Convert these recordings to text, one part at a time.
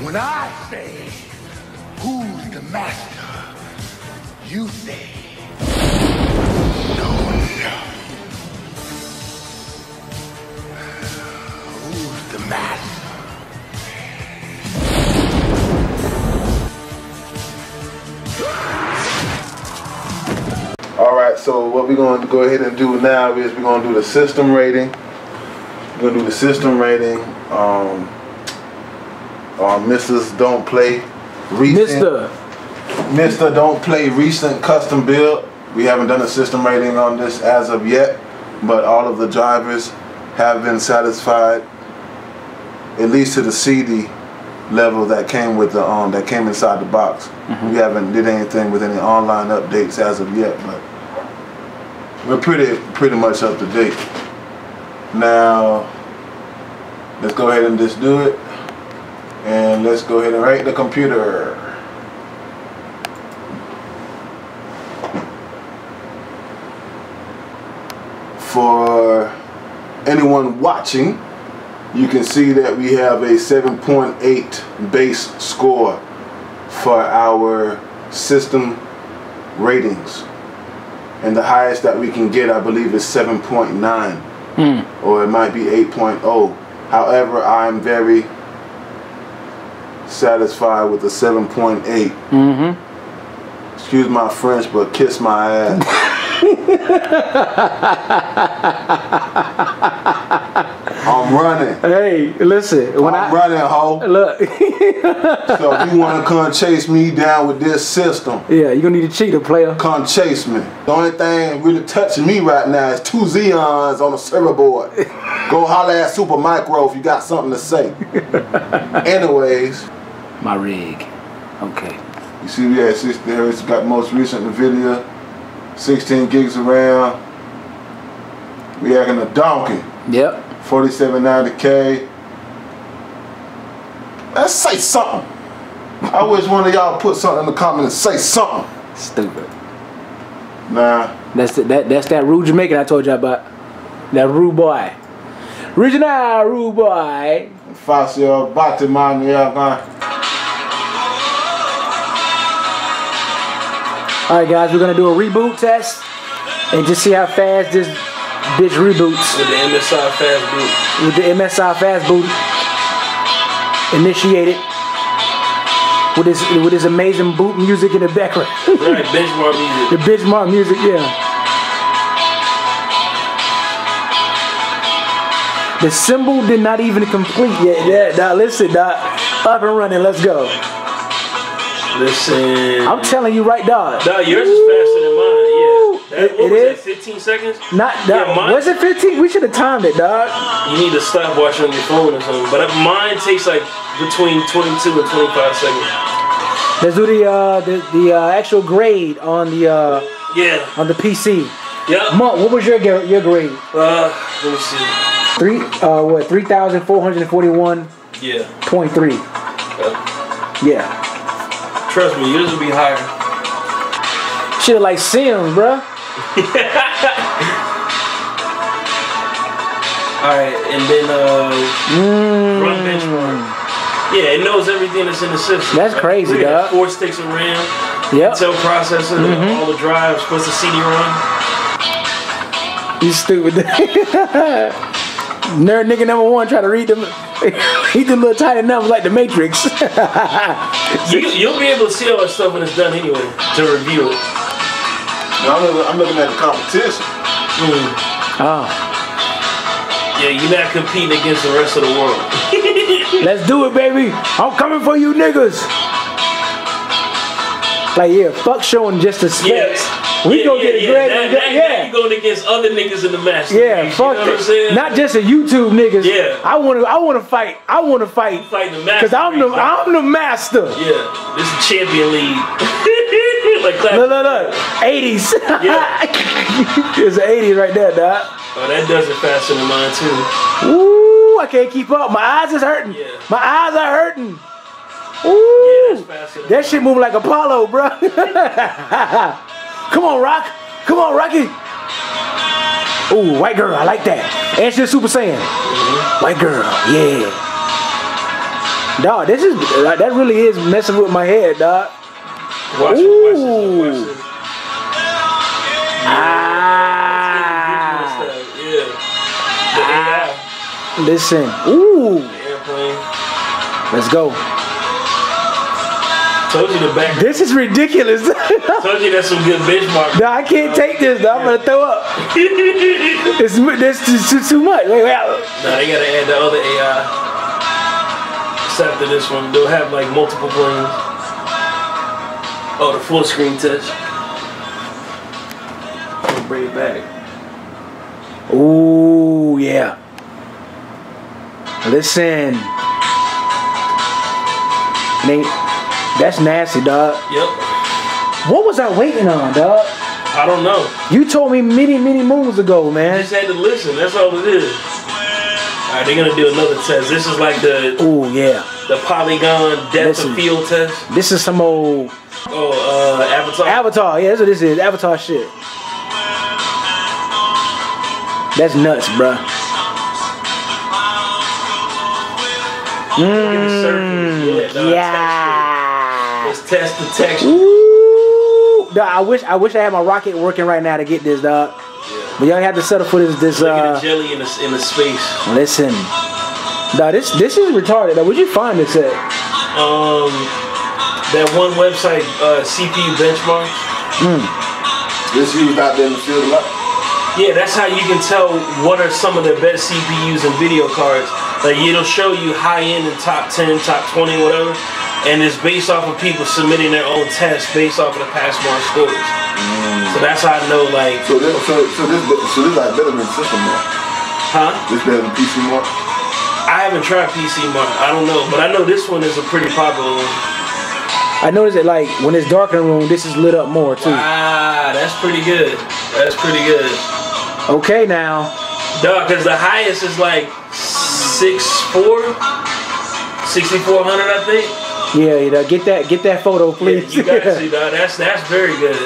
When I say, who's the master? You say, no. Who's the master? All right, so what we're going to go ahead and do now is we're going to do the system rating. We're going to do the system rating. Um, uh, Mrs. Don't Play recent. Mister. Mr. Don't Play recent custom build. We haven't done a system rating on this as of yet, but all of the drivers have been satisfied, at least to the CD level that came with the um that came inside the box. We haven't did anything with any online updates as of yet, but we're pretty pretty much up to date. Now let's go ahead and just do it. And let's go ahead and rate the computer. For anyone watching, you can see that we have a 7.8 base score for our system ratings. And the highest that we can get, I believe, is 7.9. Hmm. Or it might be 8.0. However, I'm very satisfied with the 7.8. Mm-hmm. Excuse my French, but kiss my ass. I'm running. Hey, listen. When I'm I running, ho. look, So if you want to come chase me down with this system, yeah, you're gonna need a cheater, player. come chase me. The only thing really touching me right now is two Xeons on a server board. Go holler at Supermicro if you got something to say. Anyways, My rig. Okay. you see we at 60 hertz, got most recent NVIDIA, 16 gigs of RAM. We acting a donkey. Yep. 4790K. Let's say something. I wish one of y'all put something in the comment and say something. Stupid. Nah, That's the, that. That's that rude Jamaican I told you about. That rude boy. Original rude boy. fácil, uh, bate mano e agora. All right, guys, we're gonna do a reboot test and just see how fast this bitch reboots With the MSI fast boot. with the MSI fast boot initiated with this with this amazing boot music in the background. Right, benchmark music. the benchmark music, yeah. The symbol did not even complete yet. Yeah, now listen, dog. Up and running, let's go. Listen. I'm telling you right, dog. Dog, yours is faster than mine. Yeah. That, It- it was is? that, 15 seconds? Not Yeah, dog, mine- was it 15? We should have timed it, dog. You need to stop watching on your phone or something. But mine takes like between 22 and 25 seconds. Let's do the uh the, the uh, actual grade on the uh Yeah. on the PC. Yeah. Monk, what was your your grade? Uh, let me see. Three uh what three thousand four hundred forty one Yeah. point three. Uh, Yeah. Trust me, yours will be higher. Shit like Sims, bruh. Alright, and then uh, run benchmark. Yeah, it knows everything that's in the system. That's crazy, Look at that, dog. Four sticks of RAM, Yep. Intel processor, Mm-hmm. all the drives, plus the CD-ROM. You stupid. Nerd nigga number one try to read them read them little tiny numbers like the Matrix. You, you'll be able to see all that stuff when it's done anyway, to review it. I'm looking, I'm looking at the competition. oh. Yeah, you're not competing against the rest of the world. Let's do it, baby. I'm coming for you niggas. Like yeah, fuck showing just the specs. We yeah, gonna yeah, get a yeah. grade. Now, and now, go- now yeah. you're going against other niggas in the match. Yeah, you fuck know what I'm saying? Not just a YouTube niggas. Yeah. I wanna I wanna fight. I wanna fight. fighting the master. Cause I'm the I'm the master. Yeah, this is champion league. like clap. Look, look, look. 80s. Yeah. it's an 80s right there, dog. Oh, that does it faster than mine too. Ooh, I can't keep up. My eyes is hurting. Yeah. My eyes are hurting. That shit moving like Apollo, bro. Come on, Rock. Come on, Rocky. Ooh, white girl. I like that. And she's Super Saiyan. Mm-hmm. White girl. Yeah. Dog, this is like, that really is messing with my head, dog. Watch it, watch this, watch Ooh. Ah, Yeah. The listen. Ooh, let's go. Told you the back. This is ridiculous. Told you that's some good benchmark. Nah, I can't take this. Dog. I'm gonna throw up. It's this is too, much. Wait, wait. Nah, they gotta add the other AI. It's after this one. They'll have like multiple planes. Oh, the full screen touch. I'll Bring it back. Ooh, yeah. Listen. Nate, that's nasty, dog. Yep. What was I waiting on, dog? I don't know. You told me many, many moons ago, man. just had to listen. That's all it is. Alright, they're gonna do another test. This is like the Ooh, yeah. the polygon depth Listen. of field test. This is some old Oh, uh, Avatar. Avatar. Yeah, that's what this is. Avatar shit. That's nuts, bruh. Look at. Yeah, test the texture. Ooh. Dog, I wish I wish I had my rocket working right now to get this, dog. But y'all have to settle for this. This Look at uh. the jelly in the in the space. Listen, dog, this this is retarded. Dog. Where'd you find this at? Um, that one website, uh, CPU benchmarks. This used out there in the field a lot. Yeah, that's how you can tell what are some of the best CPUs and video cards. Like it'll show you high end and top 10, top 20, whatever. And it's based off of people submitting their own tests based off of the PassMark scores. So that's how I know, like, So this, so, so this, so this like better than system more. huh? This better than PC more. I haven't tried PC Mark. I don't know, but I know this one is a pretty popular one. I noticed that like when it's dark in the room, this is lit up more too. Ah, that's pretty good. That's pretty good. Okay, now. Dog, because the highest is like 6'4", 6400, I think. Yeah, you know, get that get that photo, Yeah, please. you got to, see, dog. That's that's very good.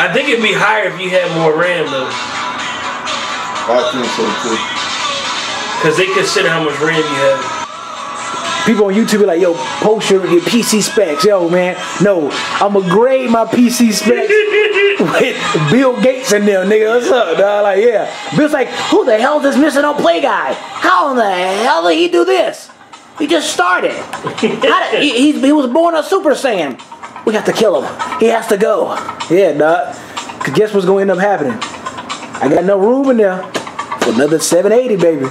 I think it'd be higher if you had more RAM though, I think so too. because they consider how much RAM you have. People on YouTube be like, "Yo, post your, your PC specs." Yo, man, no, I'm gonna grade my PC specs with Bill Gates in there, nigga. What's up, dog? Like, yeah. Bill's like, "Who the hell is this missing on Play Guy? How in the hell did he do this? He just started. Did, he, he, he was born a Super Saiyan. We have to kill him. He has to go. Yeah, dog. Cause guess what's gonna end up happening? I got no room in there for another 780, baby.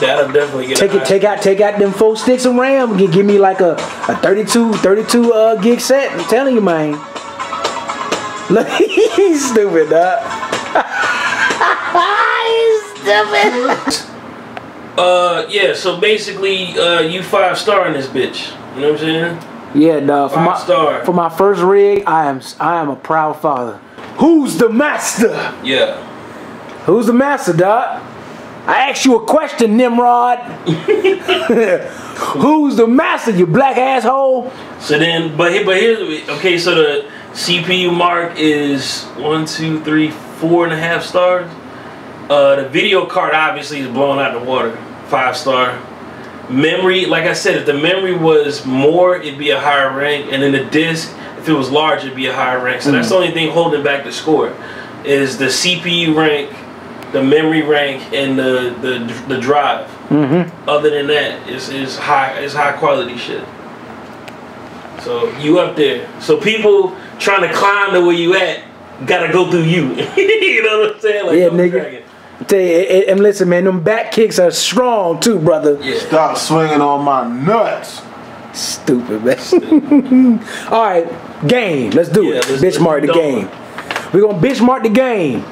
That'll definitely get Take it, take out, take out them four sticks of RAM. Give, give me like a, a 32, 32 uh, gig set. I'm telling you, man. Look, he's stupid, dog. he's stupid. Uh, yeah. So basically, uh, you five star in this bitch. You know what I'm saying? Yeah, dog. For Five my, star. for my first rig, I am I am a proud father. Who's the master? Yeah. Who's the master, dog? I asked you a question, Nimrod. Who's the master, you black asshole? So then, but here, but here's okay. So the CPU mark is one, two, three, four and a half stars. Uh, the video card obviously is blown out the water, five star. Memory, like I said, if the memory was more, it'd be a higher rank, and then the disc, if it was large, it'd be a higher rank. So that's the only thing holding back the score, is the CPU rank, the memory rank, and the the, the drive. Mm-hmm. Other than that, it's, it's high it's high quality shit. So you up there. So people trying to climb to where you at gotta go through you. you know what I'm saying? Like Yeah, nigga. Dragon. Tell you, and- and listen, man, them back kicks are strong too, brother. Yeah. Stop swinging on my nuts. Stupid, man. All right, game. Let's do Yeah, it. let's- bitch mark the let's do game. We're gonna bitch mark the game.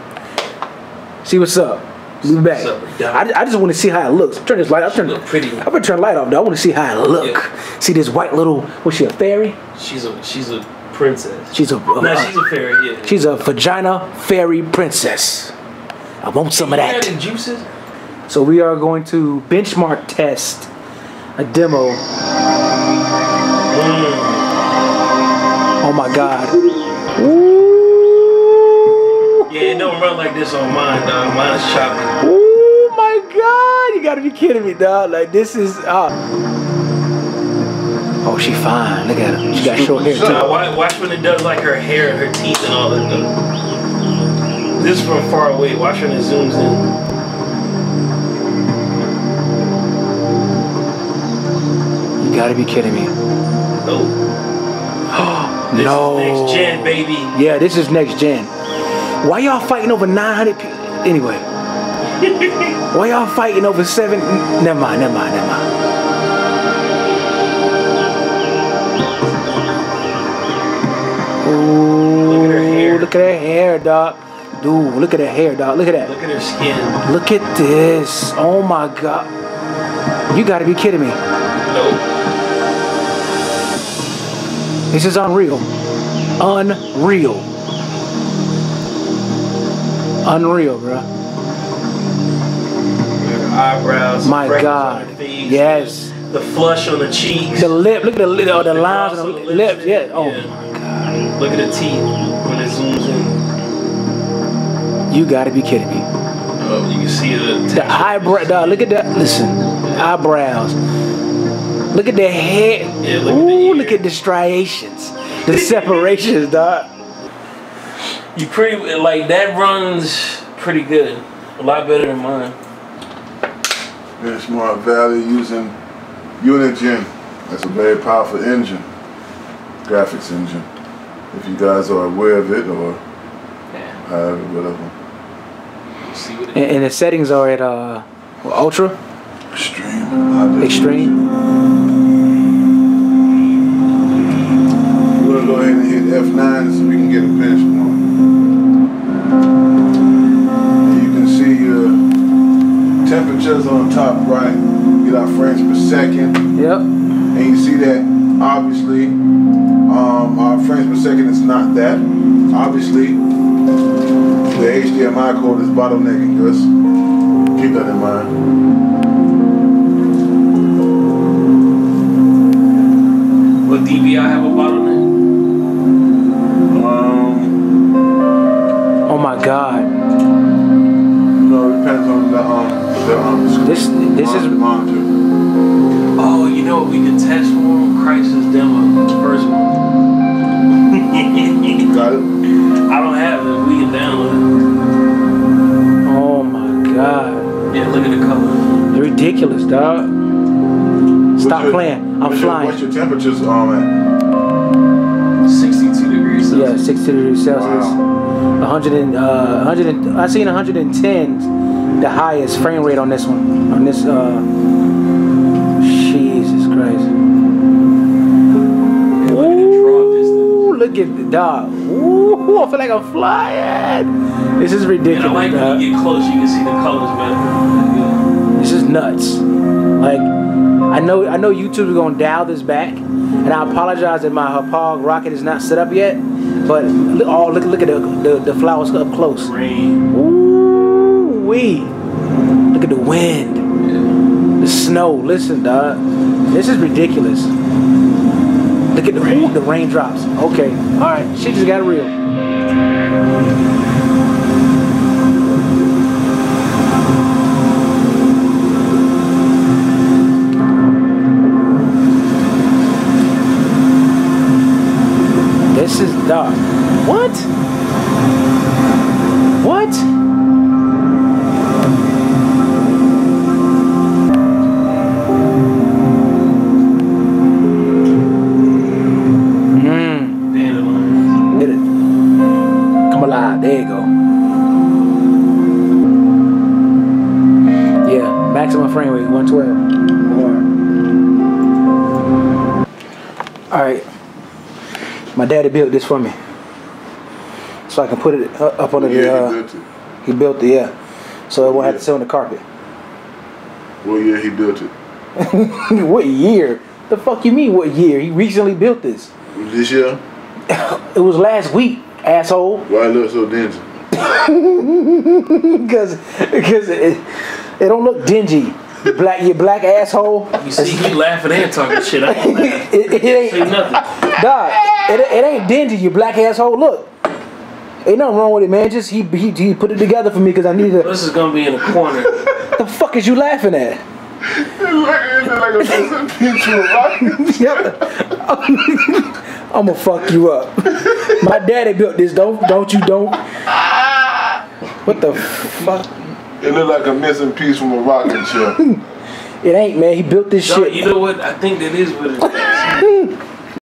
See what's up. We back. Up. I, I just want to see how it looks. Turn this light. I'm turning. pretty. I'm gonna turn the light off. Though. I want to see how it look. Yeah. See this white little. What's she a fairy? She's a she's a princess. She's a. no, uh, she's a fairy, yeah. she's a vagina fairy princess. I want some of that. adding juices? So we are going to benchmark test a demo. Oh my god. Ooh. Yeah, it don't run like this on mine, dog. Mine's choppy. Oh my god. You gotta be kidding me, dog. Like this is uh Oh, she fine. Look at her. She got short hair too. watch, watch when it does like her hair and her teeth and all that stuff. This is from far away. Watch when it zooms in. You gotta be kidding me. Nope. This no. is next gen, baby. Yeah, this is next gen. Why y'all fighting over 900 people? Anyway. Why y'all fighting over seven? Never mind, never mind, never mind. Ooh, Look at her hair. Look at her hair, dog. Dude, look at her hair, dog. Look at that. Look at her skin. Look at this. Oh my god. You gotta be kidding me. Nope. This is unreal. Unreal. Unreal, bruh. Her eyebrows. My God. Yes. The flush on the cheeks. The lip, look at the, lip, oh, the lines on the the lips. lips. Yeah. Oh Yeah. my god. Look at the teeth when it zooms in. You gotta be kidding me. Oh, you can see the. The eyebrow, dog. Look at that. Listen, eyebrows. Look at the head. Yeah, look at the Ooh, look at the striations, the separations, dog. You pretty like that runs pretty good. A lot better than mine. Benchmark Valley using Unigine. That's a very powerful engine, graphics engine. If you guys are aware of it or Yeah. have it, whatever. See what And, and the settings are at uh, ultra, Extreme. extreme. We're gonna go ahead and hit F9 so we can get a benchmark. And you can see your temperatures on the top right. Get our frames per second. Yep. And you see that obviously um, our frames per second is not that. Obviously, the HDMI cord is bottlenecking us. Keep that in mind. What DVI have a bottleneck? The. This this is monitor. Oh, you know what we could test for? Crysis demo, the first one. Got it. I don't have it. We can download it. oh my God. Yeah, look at the color. Ridiculous, dog. Stop your- playing. I'm what's your- flying. what's your temperatures um at? 62 degrees Yeah, Celsius. 60 degrees Celsius. Wow. 100 and, uh, 100 and, I seen 110 the highest frame rate on this one. On this, uh, Jesus Christ. Yeah, look at the. Ooh, look at the dog. Ooh, I feel like I'm flying. This is And ridiculous. I like when you get close, you can see the colors better. This is nuts. Like, I know, I know YouTube is gonna dial this back, and I apologize that my Hauppauge rocket is not set up yet. But look, oh, look, look at the, the the flowers up close. Ooh Look at the wind, the snow. Listen, dog, this is ridiculous. Look at the ooh, the raindrops. Okay, all right, She just got real. This is. What? What? Built this for me. So I can put it up under the. Yeah, Uh, he built it. he built it, yeah. So it won't have to sit on the carpet. What year he built it? what year? The fuck you mean what year? He recently built this. This year? It was last week, asshole. Why it look so dingy? because because it, it don't look dingy. You black you black asshole. You see, he laughing and talking shit. I don't laugh. It, it Say ain't nothing. dog. It, it ain't dingy. You black asshole. Look, ain't nothing wrong with it, man. Just he he, he put it together for me because I needed. This is gonna be in the corner. The fuck is you laughing at? Look at like a missing piece from a rocket. Yep. I'm gonna fuck you up. My daddy built this. Don't don't you don't. What the fuck? It look like a missing piece from a rocking chair. It ain't man. He built this No, shit. you know what? I think that is what it is.